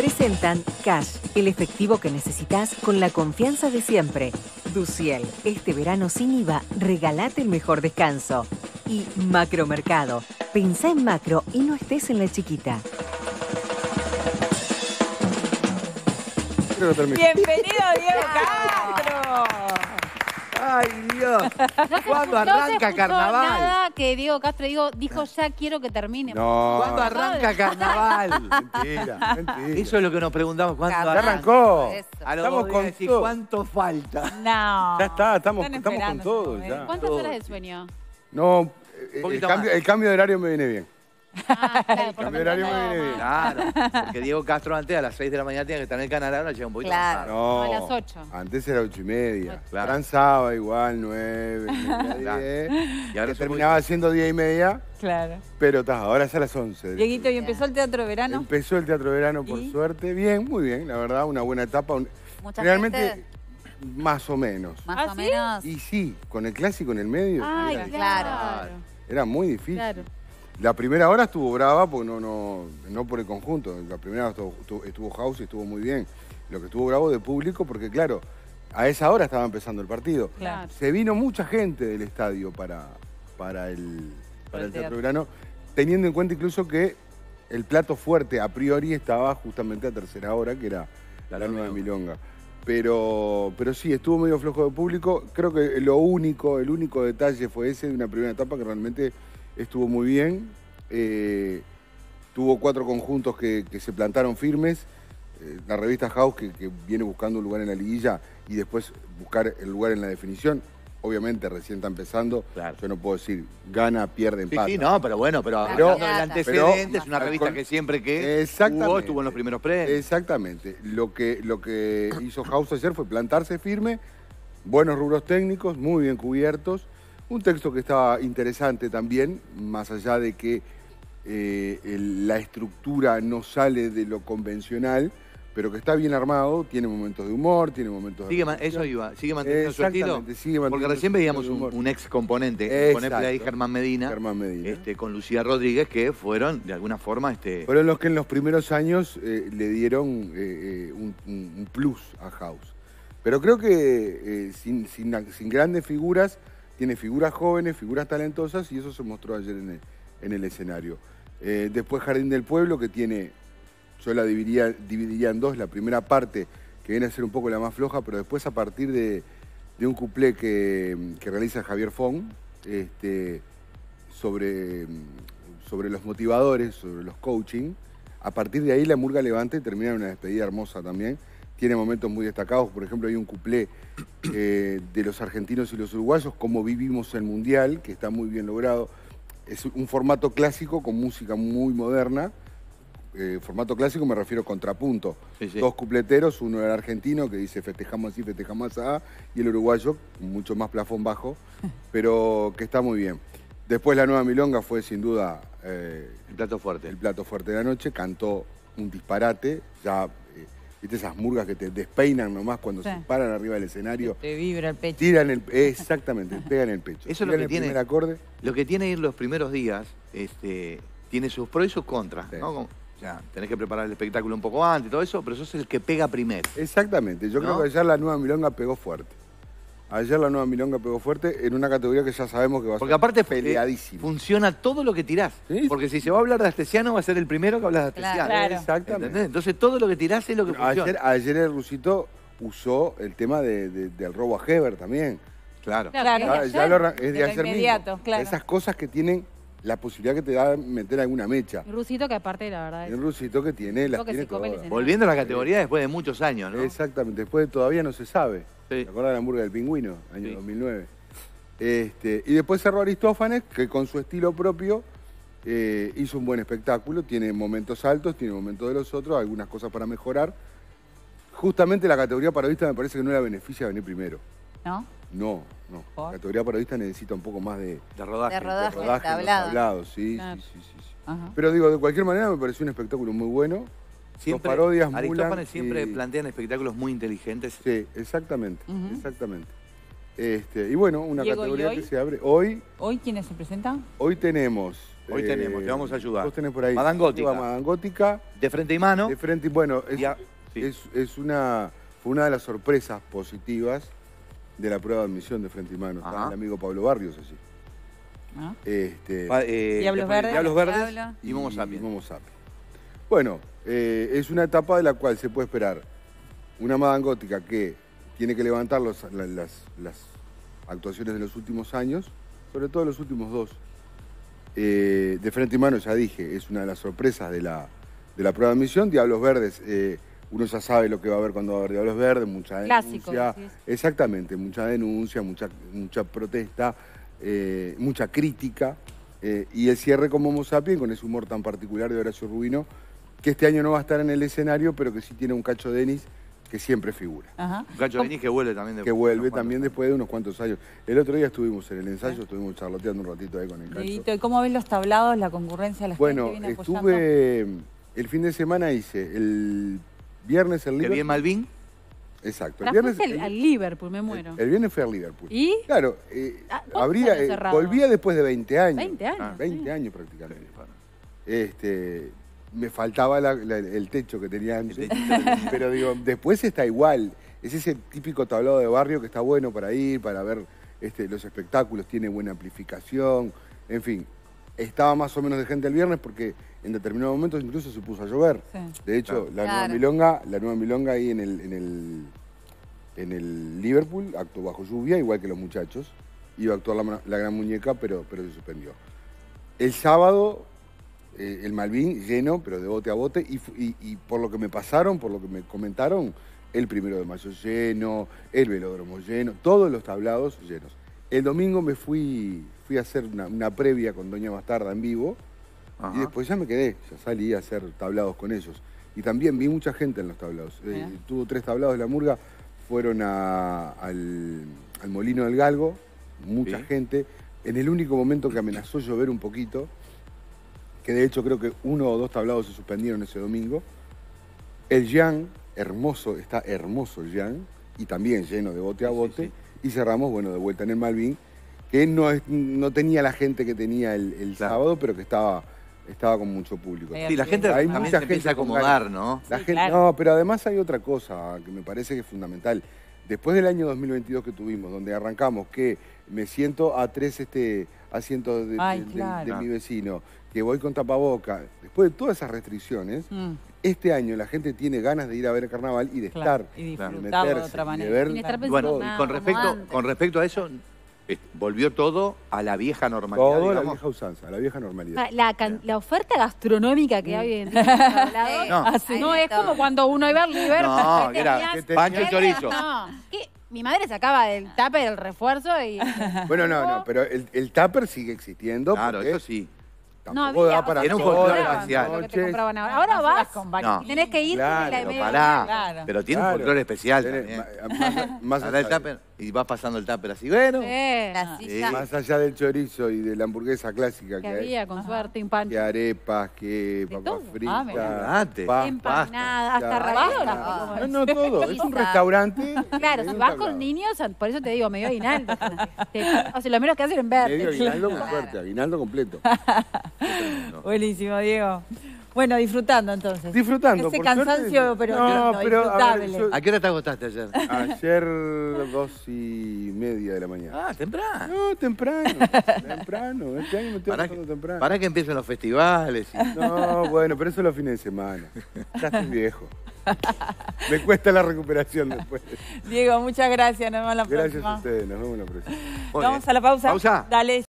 Presentan Cash, el efectivo que necesitas con la confianza de siempre. Duciel, este verano sin IVA, regalate el mejor descanso. Y Macromercado, pensá en macro y no estés en la chiquita. Bienvenido, Diego Castro. Ay, Dios. ¿Cuándo No se arranca escuchó carnaval? nada que Diego Castro digo, dijo, ya quiero que termine. No. ¿Cuándo arranca carnaval? Mentira, mentira. Eso es lo que nos preguntamos. ¿Cuándo arrancó. Eso. A los Estamos con decir. ¿cuánto falta? No. Ya está, estamos, estamos con todo ya. momento. ¿Cuántas horas de sueño? No, eh, cambio, el cambio de horario me viene bien. Ah, claro, por Cambio horario me viene bien. Claro, porque Diego Castro antes a las 6 de la mañana tenía que estar en el canal, ahora llega un poquito Claro. más tarde. No, a las ocho. Antes era ocho y media. Claro. Transaba igual, nueve, media, Claro. diez. Y ahora Que terminaba siendo diez y media, Claro. pero está, ahora es a las once. Dieguito, ¿y empezó el teatro de verano? Empezó el Teatro de Verano, por ¿Y? suerte. Bien, muy bien, la verdad, una buena etapa. Un- Mucha Realmente, gente. más o menos. Más ¿Ah, o menos. Y sí, con el clásico en el medio, Ay, era, claro. claro. era muy difícil. Claro. La primera hora estuvo brava, porque no, no, no por el conjunto. La primera hora estuvo, House y estuvo muy bien. Lo que estuvo bravo de público, porque claro, a esa hora estaba empezando el partido. Claro. Se vino mucha gente del estadio para, para el, para el el Teatro Verano, teniendo en cuenta incluso que el plato fuerte a priori estaba justamente a tercera hora, que era la, La nueva milonga. milonga. Pero, pero sí, estuvo medio flojo de público. Creo que lo único, el único detalle fue ese de una primera etapa que realmente estuvo muy bien. Eh, tuvo cuatro conjuntos que, que se plantaron firmes. Eh, la revista House, que, que viene buscando un lugar en la liguilla y después buscar el lugar en la definición. Obviamente, recién está empezando. Claro. Yo no puedo decir gana, pierde, Sí, empata. sí, no, pero bueno, pero Pero- hablando del antecedente, es una pero- revista que siempre que Exactamente. hubo, estuvo en los primeros premios. Exactamente. Lo que, lo que hizo House ayer fue plantarse firme, buenos rubros técnicos, muy bien cubiertos. Un texto que estaba interesante también, más allá de que eh, el- la estructura no sale de lo convencional, pero que está bien armado, tiene momentos de humor, tiene momentos de... Sigue eso iba, sigue manteniendo su estilo. Porque recién veíamos un, un ex componente, ponele ahí Germán Medina, Germán Medina. este, con Lucía Rodríguez, que fueron de alguna forma este, Fueron los que en los primeros años eh, le dieron eh, un, un- un plus a House. Pero creo que eh, sin, sin- sin grandes figuras, tiene figuras jóvenes, figuras talentosas, y eso se mostró ayer en el, en el escenario. Eh, después Jardín del Pueblo, que tiene, yo la dividiría, dividiría en dos, la primera parte, que viene a ser un poco la más floja, pero después a partir de, de un cuplé que, que realiza Javier Fong, este, sobre, sobre los motivadores, sobre los coaching. A partir de ahí la murga levanta y termina en una despedida hermosa también. Tiene momentos muy destacados, por ejemplo hay un cuplé eh, de los argentinos y los uruguayos, cómo vivimos el Mundial, que está muy bien logrado. Es un formato clásico con música muy moderna. Eh, formato clásico me refiero a contrapunto. Sí, sí. Dos cupleteros, uno el argentino que dice festejamos así, festejamos así, y el uruguayo, mucho más plafón bajo, pero que está muy bien. Después la nueva milonga fue sin duda eh, el plato fuerte. el plato fuerte de la noche, cantó un disparate, ya, viste esas murgas que te despeinan nomás cuando Sí. se paran arriba del escenario, Te vibra el pecho. tiran el, exactamente, pegan el pecho. Eso es lo Tiran que el tiene. primer acorde, Lo que tiene ir los primeros días, este, tiene sus pros y sus contras, Sí. ¿no? Sea, tenés que preparar el espectáculo un poco antes y todo eso, pero sos el que pega primero. exactamente. Yo ¿No? creo que ayer la nueva milonga pegó fuerte. Ayer la nueva milonga pegó fuerte en una categoría que ya sabemos que va a Porque ser aparte eh, peleadísima. funciona todo lo que tirás. Sí. Porque si se va a hablar de Astesiano, va a ser el primero que hablas de Claro, Astesiano. claro. Exactamente. ¿Entendés? Entonces todo lo que tirás es lo que funciona. Ayer, ayer el rusito usó el tema de- de- del robo a Heber también. Claro. Claro. Ya- de ya ayer, lo arran- es de, ayer inmediato, mismo. claro. Esas cosas que tienen la posibilidad que te da meter alguna mecha. Y Rusito, que aparte, la verdad, es El rusito que tiene las Lo que tiene se come el todas. escenario. Volviendo a la categoría después de muchos años, ¿no? Exactamente, después de todavía no se sabe. Sí. ¿Te acuerdas de la hamburga del pingüino? Año Sí. 2009. Este, y después cerró Aristófanes, que con su estilo propio eh, hizo un buen espectáculo. Tiene momentos altos, tiene momentos de los otros, algunas cosas para mejorar. Justamente la categoría parodista me parece que no la beneficia venir primero. ¿No? No, no. ¿Por? La categoría parodista necesita un poco más de, De rodaje. De rodaje. de rodaje los tablado. tablados, sí, Claro. sí, sí, sí. Pero digo, de cualquier manera me pareció un espectáculo muy bueno. Siempre, Dos parodias, Aristófanes Mulan siempre y- plantean espectáculos muy inteligentes. Sí, exactamente, exactamente. Este, y bueno, una Diego, ¿y categoría hoy? que se abre. Hoy, ¿Hoy quiénes se presentan? hoy tenemos Hoy tenemos, te vamos a ayudar. Vos tenés por ahí. Madangótica. Madangótica. De frente y mano. De frente, y bueno, es, Ya, sí. es, es una, fue una de las sorpresas positivas de la prueba de admisión de frente y mano. El amigo Pablo Barrios allí. Ah. Este, Pa- eh, Diablos Verdes. Diablos Verdes Diablo. y Momo Sapiens. Momo Sapiens. Bueno, eh, es una etapa de la cual se puede esperar una madangótica que tiene que levantar los- la- las, las actuaciones de los últimos años, sobre todo los últimos dos. Eh, de frente y mano, ya dije, es una de las sorpresas de la, de la prueba de admisión. Diablos Verdes, eh, uno ya sabe lo que va a haber cuando va a haber Diablos Verdes, mucha Clásico, denuncia. decís. Exactamente, mucha denuncia, mucha, mucha protesta, eh, mucha crítica. eh, y el cierre con Momo Sapien, con ese humor tan particular de Horacio Rubino, que este año no va a estar en el escenario, pero que sí tiene un cacho Denis que siempre figura. Ajá. Un cacho de Denis que vuelve también. de- Que vuelve también después de unos cuantos años. El otro día estuvimos en el ensayo, estuvimos charloteando un ratito ahí con el cacho. ¿y cómo ven los tablados, la concurrencia, la Bueno, gente viene apoyando? estuve el fin de semana hice el viernes el Que bien Liverpool. Malvin. Exacto. El viernes, fuiste al, al Liverpool, me muero. el viernes fui al Liverpool. ¿Y? Claro, eh, Ah, ¿cuántos habría, años eh, volvía después de 20 años. 20 años. Ah, 20 sí. años prácticamente. Este, me faltaba la- la- el techo que tenía antes, El techo. pero digo, después está igual. Es ese típico tablado de barrio que está bueno para ir, para ver este, los espectáculos, tiene buena amplificación, en fin. Estaba más o menos de gente el viernes porque en determinados momentos incluso se puso a llover. Sí. De hecho, la nueva Claro. milonga, la nueva milonga ahí en el, en el en el Liverpool actuó bajo lluvia, igual que los muchachos. Iba a actuar la, la gran muñeca, pero, pero se suspendió. El sábado, eh, el Malvin lleno, pero de bote a bote, y, fu- y- y por lo que me pasaron, por lo que me comentaron, el primero de mayo lleno, el velódromo lleno, todos los tablados llenos. El domingo me fui, fui a hacer una, una previa con Doña Bastarda en vivo, Ajá. y después ya me quedé, ya salí a hacer tablados con ellos. Y también vi mucha gente en los tablados. Eh, tuvo tres tablados de la murga, fueron a- al, al Molino del Galgo, mucha Sí. gente. En el único momento que amenazó llover un poquito, que de hecho creo que uno o dos tablados se suspendieron ese domingo. El Jean, hermoso, está hermoso el Jean, y también lleno de bote a Sí, sí, bote. sí. Y cerramos, bueno, de vuelta en el Malvin, que no, es- no tenía la gente que tenía el, el Claro. sábado, pero que estaba, estaba con mucho público. Sí, la gente Hay mucha se empieza a gente con acomodar. ¿no? La Sí, gente, claro. No, pero además hay otra cosa que me parece que es fundamental. Después del año 2022 que tuvimos, donde arrancamos que me siento a tres este, asientos de, Ay, de- de- claro. de mi vecino, que voy con tapaboca, después de todas esas restricciones, Mm, este año la gente tiene ganas de ir a ver el carnaval y de claro, estar, y Claro. de de otra y de manera. ver Sin estar todo. pensando Bueno, nada, y con como respecto, antes. con respecto a eso, eh, volvió todo a la vieja normalidad, todo a la vieja usanza, a la vieja normalidad. La, can- la oferta gastronómica que hay en el No. Ah, sí. no es como cuando uno iba al Liverpool. No, que era tenías- que te- pancho y chorizo. No, mi madre sacaba del tupper el refuerzo y... Bueno, no, no, pero el, el tupper sigue existiendo. Claro, porque eso sí. No tampoco había, da para Era un folclore especial. Lo que te noches. compraban ahora. Vas No. y tenés que ir Claro, y la Pero media pará, Claro. pero tiene un Claro. folclore especial Tenés- también. ma- más, más Ahora el allá, tupper, y vas pasando el tupper así, bueno. Sí. silla. más allá del chorizo y de la hamburguesa clásica que que, hay, había con suerte pancho. que arepas, que papas fritas, Ah, pasta. Empanada, hasta raviola. No, no, todo. Es un restaurante. Claro, si vas con niños, por eso te digo, medio aguinaldo. Te- o sea, lo menos que hacen en verte. Medio aguinaldo con suerte, aguinaldo completo. Buenísimo, Diego. Bueno, disfrutando entonces. Disfrutando. Ese por cansancio, suerte. pero no, lindo, pero a ver, disfrutable. yo- ¿A qué hora te agotaste ayer? ayer dos y media de la mañana. Ah, temprano. No, temprano, temprano. Este año me estoy Para que, temprano. para que empiecen los festivales. y- No, bueno, pero eso es los fines de semana. Ya estoy viejo. Me cuesta la recuperación después. Diego, muchas gracias. Nos vemos la Gracias próxima. a ustedes. Nos vemos la próxima. Vamos a la pausa. Pausa. Dale.